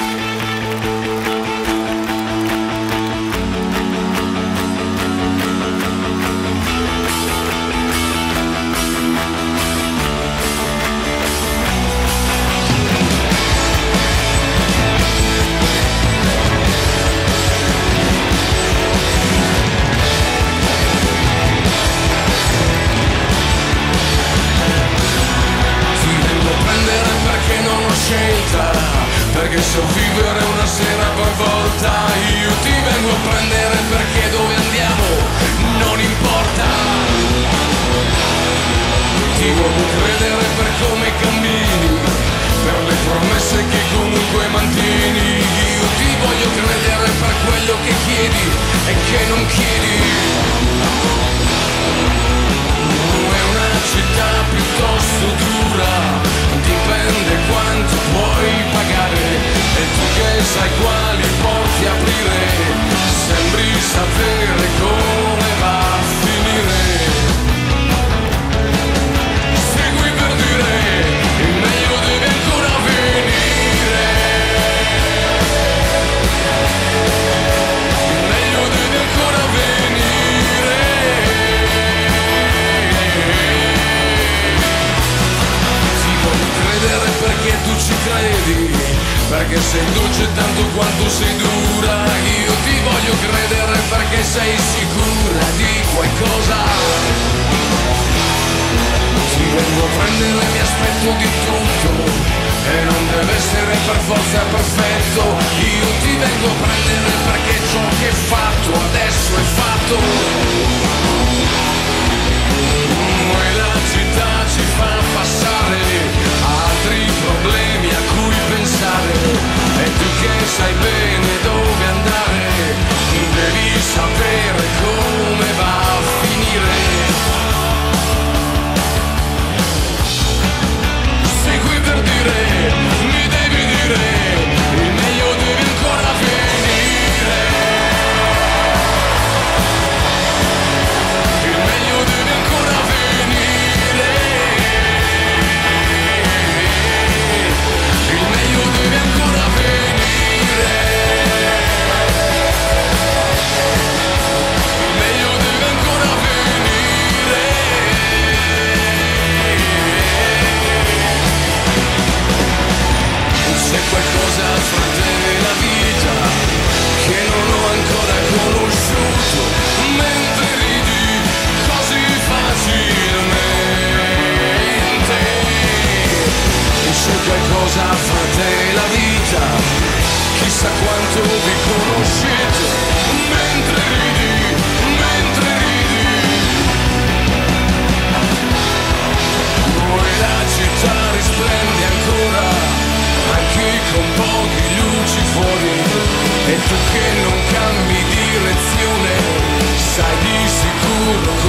Ti so vivere una sera per volta. Io ti vengo a prendere perché dove andiamo? Non importa. Ti voglio credere per come cammini Per le promesse che comunque mantieni. Io ti voglio credere per quello che chiedi e che non chiedi ci credi? Perché sei dolce tanto quanto sei dura Io ti voglio credere perché sei sicura di qualcosa. Ti vengo a prendere, mi aspetto di tutto E non deve essere per forza perfetto. Io ti vengo a prendere perché ciò che è fatto adesso è fatto che sai sa quanto vi conoscete mentre ridi, mentre ridi. Poi la città risplende ancora, anche con pochi luci fuori. E tu che non cambi direzione, sai di sicuro